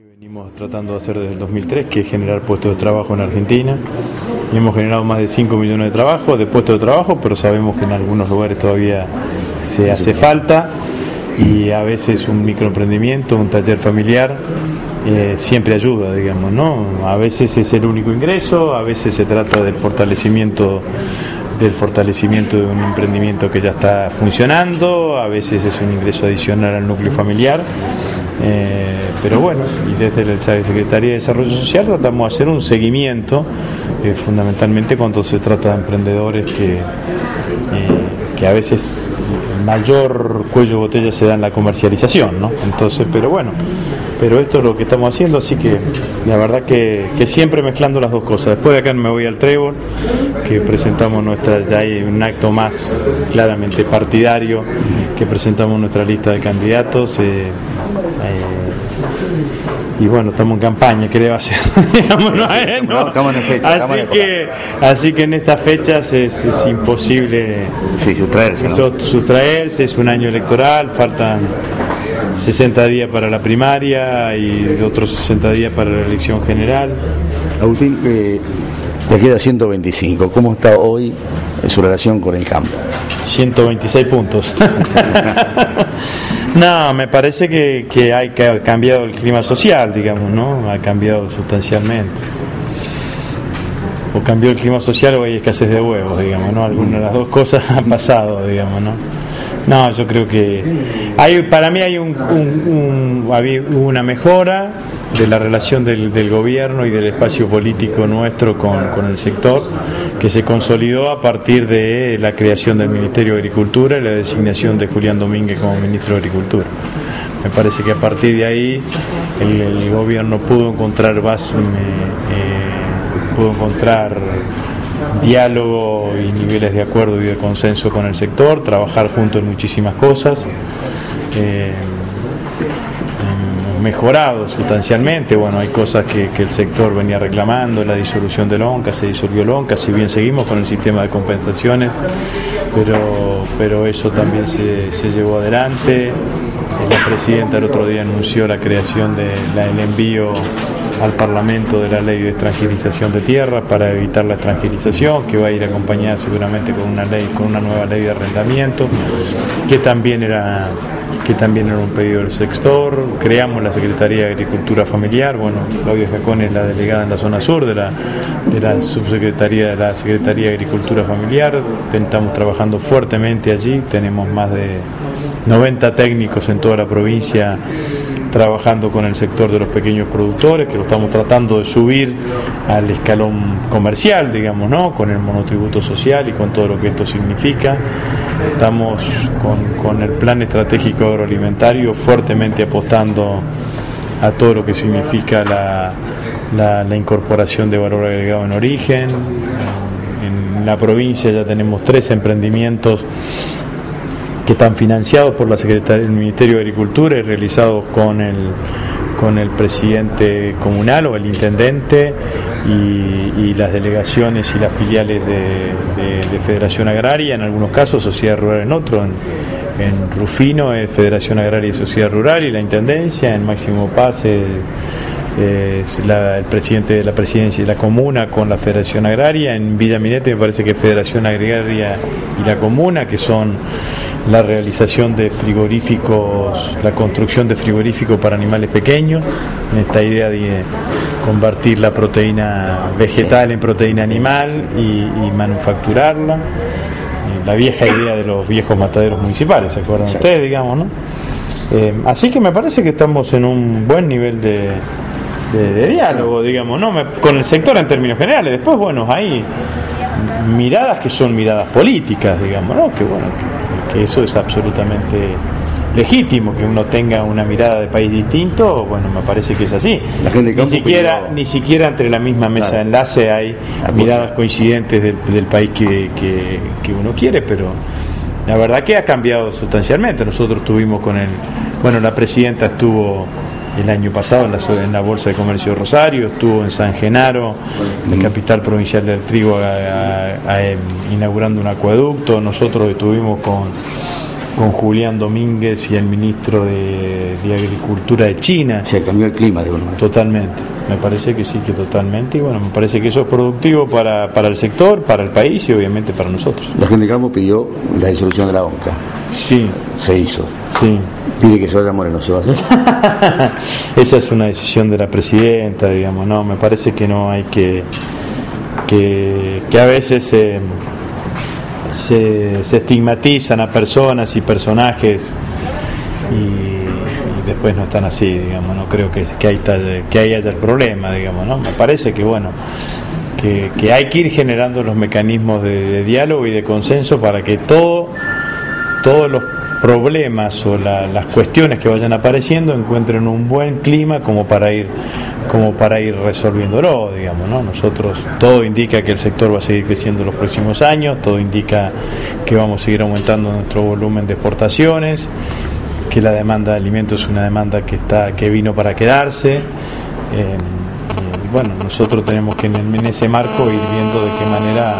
que venimos tratando de hacer desde el 2003, que es generar puestos de trabajo en Argentina. Hemos generado más de 5 millones de trabajos, de puestos de trabajo, pero sabemos que en algunos lugares todavía se hace falta y a veces un microemprendimiento, un taller familiar, eh, siempre ayuda, digamos, ¿no? A veces es el único ingreso, a veces se trata del fortalecimiento del fortalecimiento de un emprendimiento que ya está funcionando, a veces es un ingreso adicional al núcleo familiar. Eh, pero bueno, y desde la Secretaría de Desarrollo Social tratamos de hacer un seguimiento, eh, fundamentalmente cuando se trata de emprendedores que, eh, que a veces el mayor cuello de botella se da en la comercialización, ¿no? Entonces, pero bueno, pero esto es lo que estamos haciendo, así que la verdad que, que siempre mezclando las dos cosas. Después de acá me voy al Trébol, que presentamos nuestra, ya hay un acto más claramente partidario, que presentamos nuestra lista de candidatos. Eh, y bueno, estamos en campaña, ¿qué le va a hacer? Estamos en fecha. Así, que, así que en estas fechas es, es imposible sí, sustraerse, ¿no? sustraerse, es un año electoral, faltan 60 días para la primaria y otros 60 días para la elección general. Agustín, eh, te queda 125. ¿Cómo está hoy su relación con el campo? 126 puntos. no, me parece que, que hay que ha cambiado el clima social, digamos, ¿no? Ha cambiado sustancialmente. O cambió el clima social o hay escasez de huevos, digamos, ¿no? Alguna de las dos cosas han pasado, digamos, ¿no? No, yo creo que hay, para mí hay un, una mejora de la relación del, gobierno y del espacio político nuestro con, con el sector, que se consolidó a partir de la creación del Ministerio de Agricultura y la designación de Julián Domínguez como ministro de Agricultura. Me parece que a partir de ahí el, gobierno pudo encontrar bas- me- eh, pudo encontrar diálogo y niveles de acuerdo y de consenso con el sector, trabajar juntos en muchísimas cosas. Eh, hemos mejorado sustancialmente, bueno, hay cosas que, que el sector venía reclamando, la disolución del ONCA, se disolvió el ONCA, si bien seguimos con el sistema de compensaciones, pero, pero eso también se, se llevó adelante. La presidenta el otro día anunció la creación del envío al Parlamento de la ley de extranjerización de tierras para evitar la extranjerización, que va a ir acompañada seguramente con una ley, con una nueva ley de arrendamiento, que también era que también era un pedido del sector, creamos la Secretaría de Agricultura Familiar, bueno, Claudia Jacón es la delegada en la zona sur de la, de la subsecretaría de la Secretaría de Agricultura Familiar, estamos trabajando fuertemente allí, tenemos más de 90 técnicos en toda la provincia trabajando con el sector de los pequeños productores, que lo estamos tratando de subir al escalón comercial, digamos, ¿no? Con el monotributo social y con todo lo que esto significa. Estamos con, el plan estratégico agroalimentario fuertemente apostando a todo lo que significa la incorporación de valor agregado en origen. En la provincia ya tenemos tres emprendimientos que están financiados por la Secretaría del Ministerio de Agricultura y realizados con el con el presidente comunal o el intendente y, las delegaciones y las filiales de Federación Agraria, en algunos casos Sociedad Rural en otros, en, en Rufino es Federación Agraria y Sociedad Rural y la Intendencia, en Máximo Paz es, la- el presidente de la presidencia y la comuna con la Federación Agraria, en Villa Minete me parece que es Federación Agraria y la comuna, que son la realización de frigoríficos, la construcción de frigoríficos para animales pequeños, esta idea de convertir la proteína vegetal en proteína animal y, y manufacturarla. Eh, La vieja idea de los viejos mataderos municipales, ¿se acuerdan ustedes, digamos, no? Eh, así que me parece que estamos en un buen nivel de, de- de diálogo, digamos, ¿no? Con el sector en términos generales. Después, bueno, hay miradas que son miradas políticas, digamos, ¿no? Que bueno, que, que eso es absolutamente legítimo, que uno tenga una mirada de país distinto, bueno, me parece que es así. La gente del Ni siquiera, ni siquiera entre la misma mesa Claro. de enlace hay miradas coincidentes del, del país que, que- que uno quiere, pero la verdad que ha cambiado sustancialmente. Nosotros tuvimos con el, bueno, la presidenta estuvo el año pasado en la, en Bolsa de Comercio de Rosario, estuvo en San Genaro, la capital provincial del trigo, inaugurando un acueducto. Nosotros estuvimos con con Julián Domínguez y el ministro de, Agricultura de China. Se cambió el clima de una Totalmente, me parece que sí, que totalmente. Y bueno, me parece que eso es productivo para, para el sector, para el país y obviamente para nosotros. La gente de Campo pidió la disolución de la ONCA. Sí. Se hizo. Sí. Pide que se vaya Moreno, ¿se va a hacer? Esa es una decisión de la presidenta, digamos, no, me parece que no hay que, que, a veces se, se, estigmatizan a personas y personajes y, después no están así, digamos, no creo que, que, hay que haya el problema, digamos, ¿no? Me parece que, bueno, que, que hay que ir generando los mecanismos de, de diálogo y de consenso para que todo, todos los problemas o las cuestiones que vayan apareciendo encuentren un buen clima como para ir como para ir resolviéndolo, digamos, ¿no? Nosotros todo indica que el sector va a seguir creciendo en los próximos años, todo indica que vamos a seguir aumentando nuestro volumen de exportaciones, que la demanda de alimentos es una demanda que está que vino para quedarse. Eh, bueno, nosotros tenemos que en ese marco ir viendo de qué manera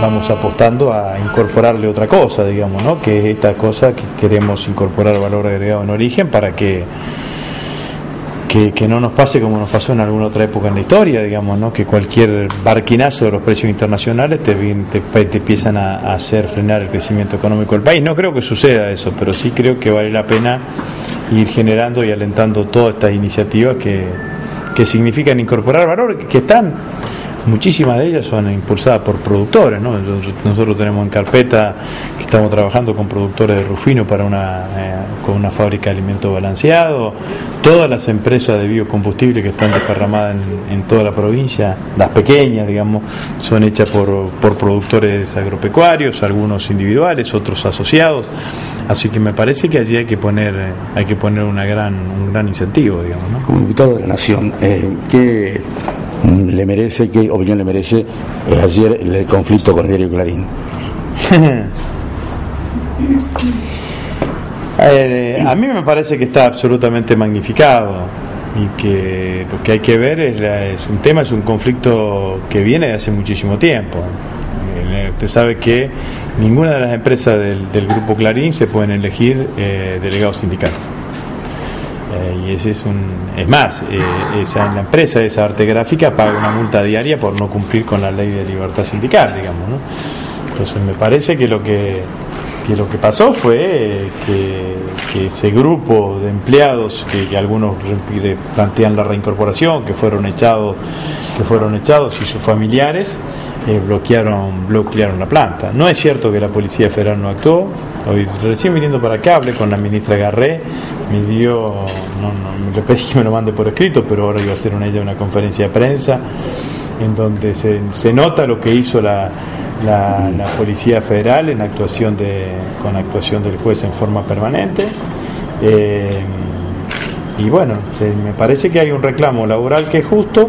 vamos apostando a incorporarle otra cosa, digamos, ¿no? que es esta cosa que queremos incorporar valor agregado en origen para que, que, no nos pase como nos pasó en alguna otra época en la historia, digamos, ¿no? que cualquier barquinazo de los precios internacionales te, te, empiezan a, hacer frenar el crecimiento económico del país. No creo que suceda eso, pero sí creo que vale la pena ir generando y alentando todas estas iniciativas que, que significan incorporar valor, que están muchísimas de ellas son impulsadas por productores, ¿no? Nosotros tenemos en carpeta que estamos trabajando con productores de Rufino para una, eh, con una fábrica de alimentos balanceados, todas las empresas de biocombustible que están desparramadas en, toda la provincia, las pequeñas, digamos, son hechas por, por productores agropecuarios, algunos individuales, otros asociados, así que me parece que allí hay que poner, hay que poner una gran, un gran incentivo, digamos, ¿no? Como invitado de la Nación, eh, ¿qué le merece, qué opinión le merece eh, el, conflicto con el diario Clarín. Eh, a mí me parece que está absolutamente magnificado y que lo que hay que ver es, un tema, es un conflicto que viene de hace muchísimo tiempo. Eh, usted sabe que ninguna de las empresas del, grupo Clarín se pueden elegir delegados sindicales. Eh, y ese es un es más eh, esa la empresa esa arte gráfica paga una multa diaria por no cumplir con la ley de libertad sindical digamos ¿no? entonces me parece que lo que, lo que pasó fue que, ese grupo de empleados que, algunos plantean la reincorporación que fueron echados que fueron echados y sus familiares eh, bloquearon bloquearon la planta no es cierto que la policía federal no actuó Recién viniendo para acá, hablé con la ministra Garré, me dio, no, no, le pedí que me lo mande por escrito, pero ahora iba a hacer una, ella una conferencia de prensa en donde se, se nota lo que hizo la, la, Policía Federal en actuación de, con actuación del juez en forma permanente. Eh, y bueno, me parece que hay un reclamo laboral que es justo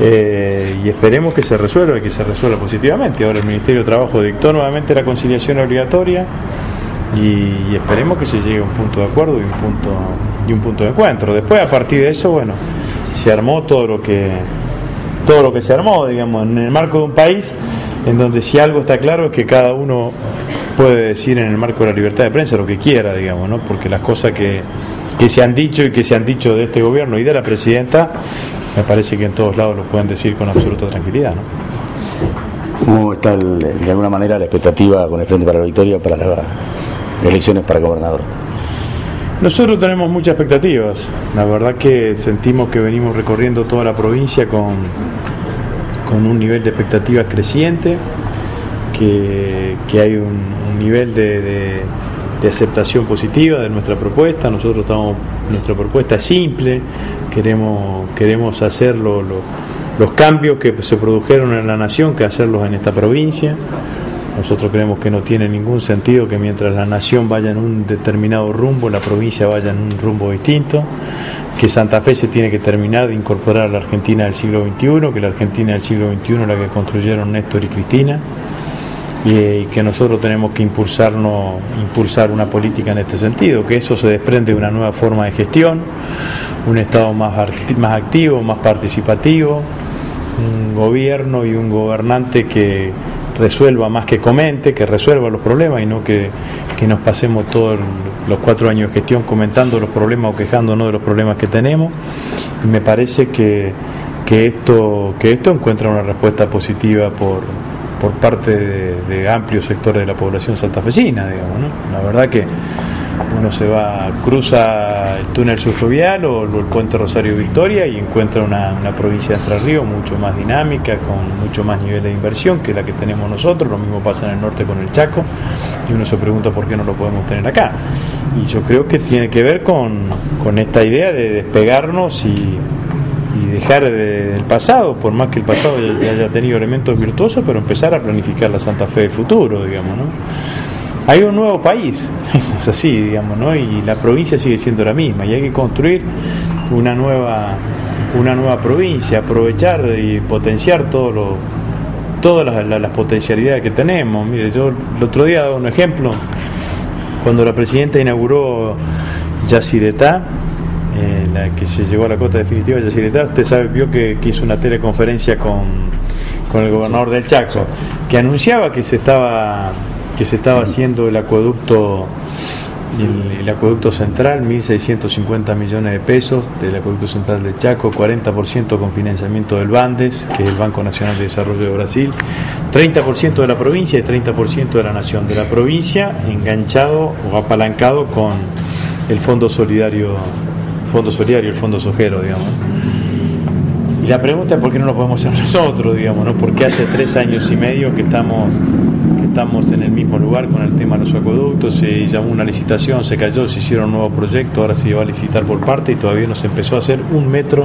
eh, y esperemos que se resuelva y que se resuelva positivamente. Ahora el Ministerio de Trabajo dictó nuevamente la conciliación obligatoria y, esperemos que se llegue a un punto de acuerdo y un punto y un punto de encuentro. Después a partir de eso, bueno, se armó todo lo que todo lo que se armó, digamos, en el marco de un país en donde si algo está claro es que cada uno puede decir en el marco de la libertad de prensa lo que quiera, digamos, ¿no? Porque las cosas que, que se han dicho y que se han dicho de este gobierno y de la presidenta, me parece que en todos lados lo pueden decir con absoluta tranquilidad, ¿no? ¿Cómo está de alguna manera la expectativa con el Frente para la Victoria para las elecciones para gobernador? Nosotros tenemos muchas expectativas. La verdad que sentimos que venimos recorriendo toda la provincia con, con un nivel de expectativa creciente, que, hay un, nivel de, aceptación positiva de nuestra propuesta. Nosotros estamos, nuestra propuesta es simple, queremos, queremos hacer los cambios que se produjeron en la nación, que hacerlos en esta provincia. Nosotros creemos que no tiene ningún sentido que mientras la nación vaya en un determinado rumbo, la provincia vaya en un rumbo distinto, que Santa Fe se tiene que terminar de incorporar a la Argentina del siglo XXI, que la Argentina del siglo XXI es la que construyeron Néstor y Cristina, y, que nosotros tenemos que impulsarnos, impulsar una política en este sentido, que eso se desprende de una nueva forma de gestión, un Estado más, más activo, más participativo, un gobierno y un gobernante que resuelva más que comente, que resuelva los problemas y no que, nos pasemos todos los cuatro años de gestión comentando los problemas o quejándonos de los problemas que tenemos. Me parece que, esto, que esto encuentra una respuesta positiva por, por parte de, amplios sectores de la población santafesina, digamos, ¿no? La verdad que uno se va, cruza el túnel subfluvial o el puente Rosario Victoria y encuentra una, provincia de Entre Ríos mucho más dinámica, con mucho más nivel de inversión que la que tenemos nosotros, lo mismo pasa en el norte con el Chaco, y uno se pregunta por qué no lo podemos tener acá. Y yo creo que tiene que ver con, esta idea de despegarnos y, dejar del pasado, por más que el pasado ya haya tenido elementos virtuosos, pero empezar a planificar la Santa Fe del futuro, digamos, ¿no? Hay un nuevo país, es así, digamos, ¿no? Y la provincia sigue siendo la misma y hay que construir una nueva una nueva provincia, aprovechar y potenciar todas las, potencialidades que tenemos. Mire, yo el otro día daba un ejemplo, cuando la presidenta inauguró Yacyretá, eh, la que se llegó a la cota definitiva de Yacyretá, usted sabe, vio que, que hizo una teleconferencia con, con el gobernador del Chaco, que anunciaba que se estaba que se estaba haciendo el acueducto el, acueducto central, 1.650 millones de pesos del acueducto central de Chaco, 40% con financiamiento del Bandes, que es el Banco Nacional de Desarrollo de Brasil, 30% de la provincia y 30% de la nación de la provincia, enganchado o apalancado con el Fondo Solidario, Fondo Solidario, el Fondo Sojero, digamos. Y la pregunta es por qué no lo podemos hacer nosotros, digamos, ¿no? Porque hace tres años y medio que estamos estamos en el mismo lugar con el tema de los acueductos, se llamó una licitación, se cayó, se hicieron un nuevo proyecto, ahora se va a licitar por parte y todavía no se empezó a hacer un metro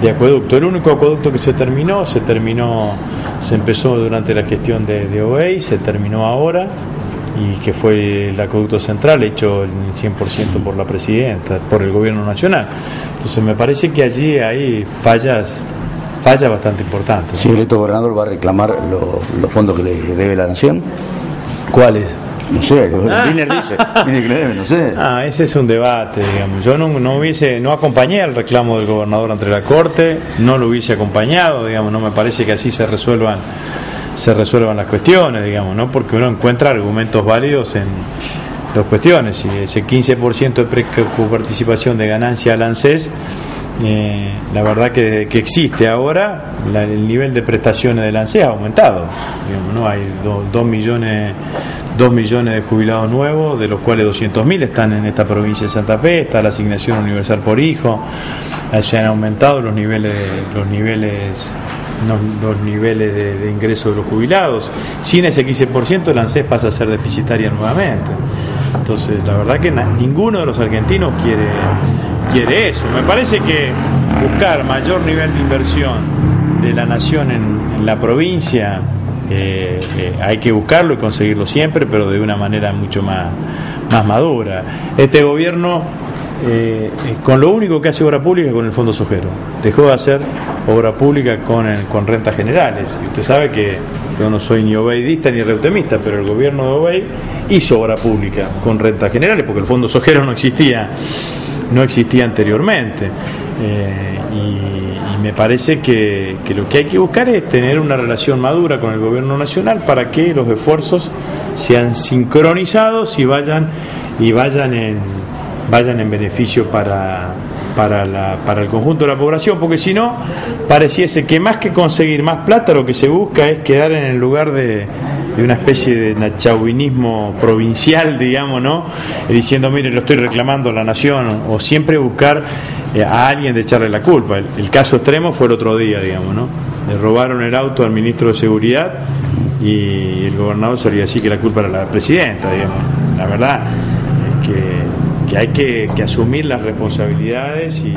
de acueducto. El único acueducto que se terminó, se terminó, se empezó durante la gestión de, de OEI, se terminó ahora y que fue el acueducto central hecho el 100% por la presidenta, por el gobierno nacional. Entonces me parece que allí hay fallas falla bastante importante. Si el gobernador va a reclamar los fondos que le debe la nación. ¿Cuáles? No sé, Wiener dice, no sé. Ah, ese es un debate, digamos. Yo no, no hubiese, no acompañé al reclamo del gobernador ante la Corte, no lo hubiese acompañado, digamos, no me parece que así se resuelvan se resuelvan las cuestiones, digamos, ¿no? Porque uno encuentra argumentos válidos en dos cuestiones. Si ese 15% de participación de ganancia al ANSES eh, la verdad que, existe ahora, el nivel de prestaciones del ANSES ha aumentado. ¿no? Hay 2 millones, dos millones de jubilados nuevos, de los cuales 200.000 están en esta provincia de Santa Fe, está la asignación universal por hijo, se han aumentado los niveles, los niveles los, niveles de, de, ingreso de los jubilados. Sin ese 15% el ANSES pasa a ser deficitaria nuevamente. Entonces, la verdad que ninguno de los argentinos quiere quiere eso. Me parece que buscar mayor nivel de inversión de la nación en, la provincia eh, eh, hay que buscarlo y conseguirlo siempre, pero de una manera mucho más, más madura. Este gobierno, eh, con lo único que hace obra pública con el Fondo Sojero, dejó de hacer obra pública con, con rentas generales. Y usted sabe que yo no soy ni obeidista ni reutemista, pero el gobierno de Obey hizo obra pública con rentas generales, porque el Fondo Sojero no existía no existía anteriormente. Eh, y, me parece que, lo que hay que buscar es tener una relación madura con el gobierno nacional para que los esfuerzos sean sincronizados y vayan y vayan en vayan en beneficio para, para, la, para el conjunto de la población, porque si no, pareciese que más que conseguir más plata, lo que se busca es quedar en el lugar de, de una especie de chauvinismo provincial, digamos, ¿no? Diciendo, mire, lo estoy reclamando a la nación, o siempre buscar eh, a alguien de echarle la culpa. El, caso extremo fue el otro día, digamos, ¿no? Le robaron el auto al ministro de Seguridad y el gobernador solía decir que la culpa era la presidenta, digamos. La verdad es que, que hay que, que asumir las responsabilidades y...